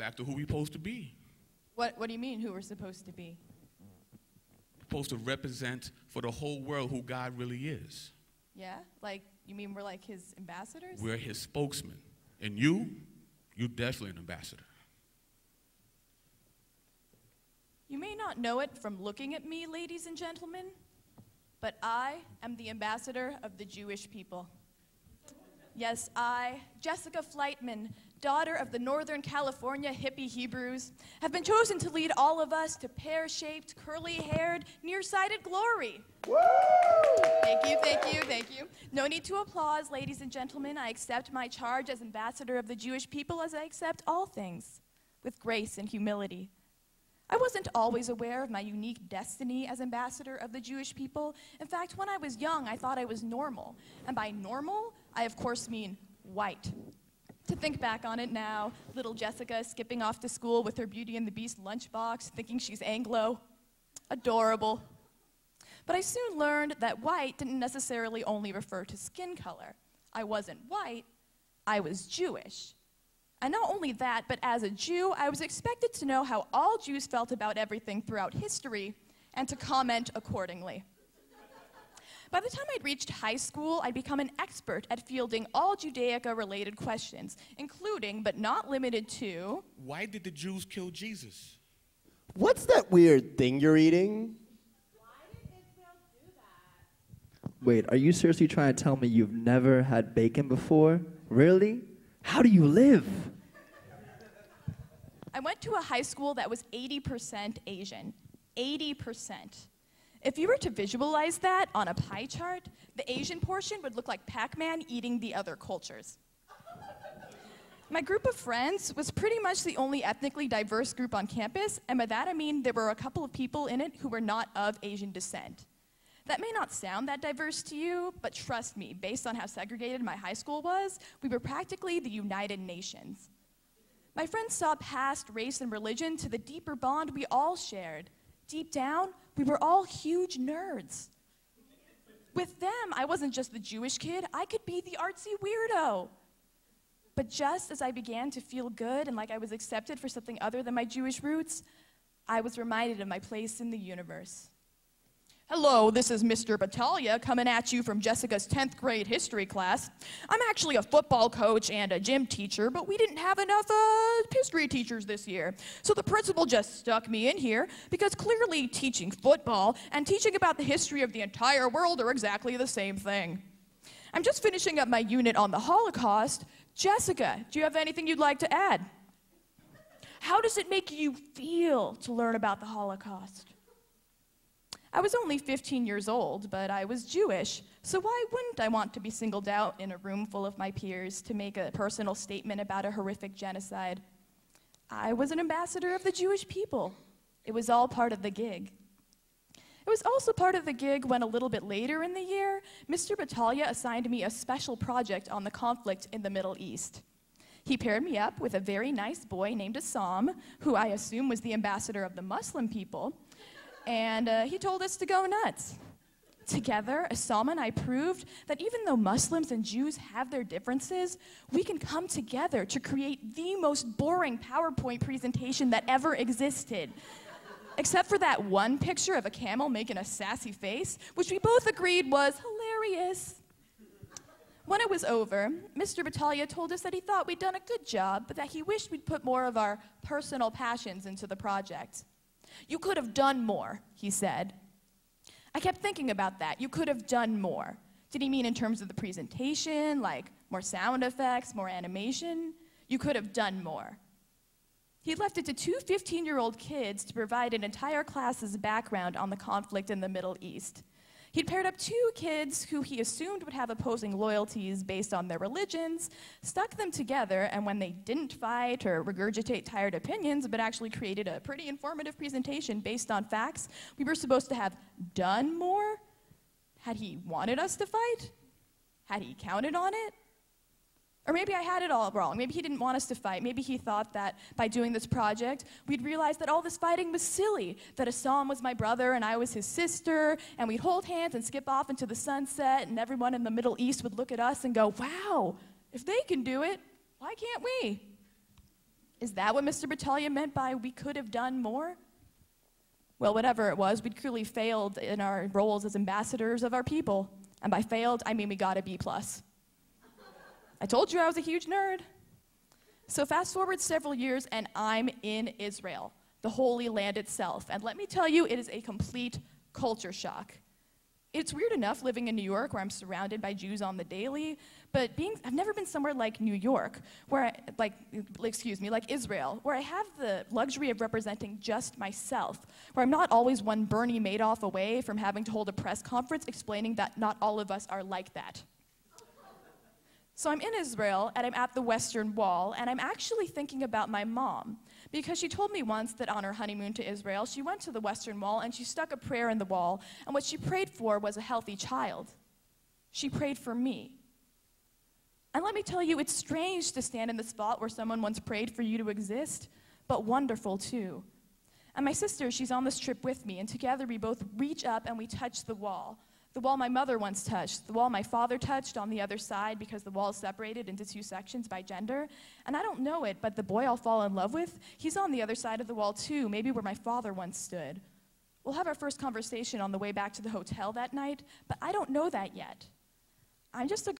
Back to who we're supposed to be. What, what do you mean, who we're supposed to be? Supposed to represent for the whole world who God really is. Yeah? Like, you mean we're like his ambassadors? We're his spokesman. And you, you're definitely an ambassador. You may not know it from looking at me, ladies and gentlemen, but I am the ambassador of the Jewish people. Yes, I, Jessica Fleitman, daughter of the Northern California hippie Hebrews, have been chosen to lead all of us to pear shaped, curly haired, nearsighted glory. Woo! Thank you, thank you, thank you. No need to applause, ladies and gentlemen. I accept my charge as ambassador of the Jewish people as I accept all things, with grace and humility. I wasn't always aware of my unique destiny as ambassador of the Jewish people. In fact, when I was young, I thought I was normal. And by normal, I of course mean white. To think back on it now, little Jessica skipping off to school with her Beauty and the Beast lunchbox, thinking she's Anglo. Adorable. But I soon learned that white didn't necessarily only refer to skin color. I wasn't white, I was Jewish. And not only that, but as a Jew, I was expected to know how all Jews felt about everything throughout history and to comment accordingly. By the time I'd reached high school, I'd become an expert at fielding all Judaica related questions, including, but not limited to Why did the Jews kill Jesus? What's that weird thing you're eating? Wait, are you seriously trying to tell me you've never had bacon before? Really? How do you live? I went to a high school that was 80% Asian. 80%. If you were to visualize that on a pie chart, the Asian portion would look like Pac Man eating the other cultures. My group of friends was pretty much the only ethnically diverse group on campus, and by that I mean there were a couple of people in it who were not of Asian descent. That may not sound that diverse to you, but trust me, based on how segregated my high school was, we were practically the United Nations. My friends saw past race and religion to the deeper bond we all shared. Deep down, we were all huge nerds. With them, I wasn't just the Jewish kid, I could be the artsy weirdo. But just as I began to feel good and like I was accepted for something other than my Jewish roots, I was reminded of my place in the universe. Hello, this is Mr. Battaglia coming at you from Jessica's 10th grade history class. I'm actually a football coach and a gym teacher, but we didn't have enough uh, history teachers this year. So the principal just stuck me in here because clearly teaching football and teaching about the history of the entire world are exactly the same thing. I'm just finishing up my unit on the Holocaust. Jessica, do you have anything you'd like to add? How does it make you feel to learn about the Holocaust? I was only 15 years old, but I was Jewish, so why wouldn't I want to be singled out in a room full of my peers to make a personal statement about a horrific genocide? I was an ambassador of the Jewish people. It was all part of the gig. It was also part of the gig when a little bit later in the year, Mr. Battaglia assigned me a special project on the conflict in the Middle East. He paired me up with a very nice boy named Assam, who I assume was the ambassador of the Muslim people, and uh, he told us to go nuts. Together, Assam and I proved that even though Muslims and Jews have their differences, we can come together to create the most boring PowerPoint presentation that ever existed. Except for that one picture of a camel making a sassy face, which we both agreed was hilarious. When it was over, Mr. Battaglia told us that he thought we'd done a good job, but that he wished we'd put more of our personal passions into the project. You could have done more, he said. I kept thinking about that. You could have done more. Did he mean in terms of the presentation, like more sound effects, more animation? You could have done more. He left it to two 15 year old kids to provide an entire class's background on the conflict in the Middle East. He'd paired up two kids who he assumed would have opposing loyalties based on their religions, stuck them together, and when they didn't fight or regurgitate tired opinions, but actually created a pretty informative presentation based on facts, we were supposed to have done more? Had he wanted us to fight? Had he counted on it? Or maybe I had it all wrong. Maybe he didn't want us to fight. Maybe he thought that by doing this project, we'd realize that all this fighting was silly, that Assam was my brother and I was his sister, and we'd hold hands and skip off into the sunset, and everyone in the Middle East would look at us and go, wow, if they can do it, why can't we? Is that what Mr. Battaglia meant by we could have done more? Well, whatever it was, we'd clearly failed in our roles as ambassadors of our people. And by failed, I mean we got a B plus. I told you I was a huge nerd. So fast forward several years, and I'm in Israel, the Holy Land itself. And let me tell you, it is a complete culture shock. It's weird enough living in New York where I'm surrounded by Jews on the daily, but being I've never been somewhere like New York where I, like excuse me, like Israel, where I have the luxury of representing just myself, where I'm not always one Bernie Madoff away from having to hold a press conference explaining that not all of us are like that. So I'm in Israel and I'm at the Western Wall and I'm actually thinking about my mom because she told me once that on her honeymoon to Israel, she went to the Western Wall and she stuck a prayer in the wall, and what she prayed for was a healthy child. She prayed for me. And let me tell you, it's strange to stand in the spot where someone once prayed for you to exist, but wonderful too. And my sister, she's on this trip with me, and together we both reach up and we touch the wall. The wall my mother once touched, the wall my father touched on the other side because the wall is separated into two sections by gender. And I don't know it, but the boy I'll fall in love with, he's on the other side of the wall too, maybe where my father once stood. We'll have our first conversation on the way back to the hotel that night, but I don't know that yet. I'm just a